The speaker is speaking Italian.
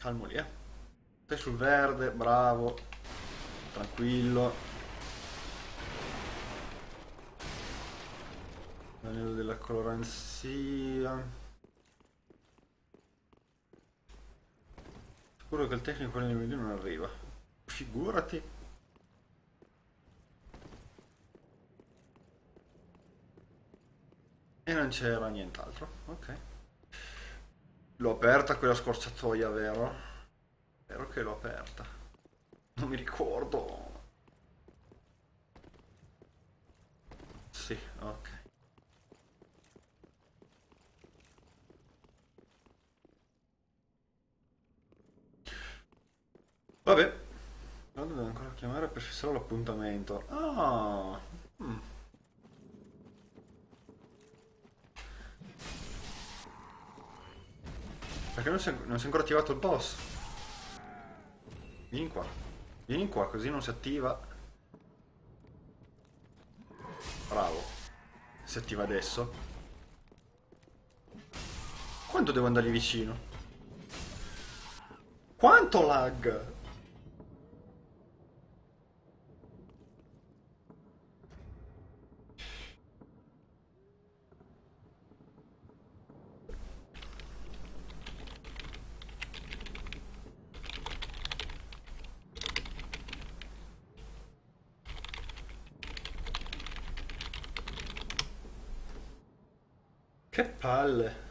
Calmo lì, eh. Stai sul verde, bravo. Tranquillo. L'anello della coloranzia. Sicuro che il tecnico nel video non arriva. Figurati. E non c'era nient'altro. Ok. L'ho aperta quella scorciatoia, vero? Vero che l'ho aperta. Non mi ricordo. Sì, ok. Vabbè. Allora devo ancora chiamare per fissare l'appuntamento. Ah. mm. Perché non si, è, non si è ancora attivato il boss? Vieni qua. Vieni qua, così non si attiva. Bravo. Si attiva adesso. Quanto devo andargli vicino? Quanto lag? Che palle.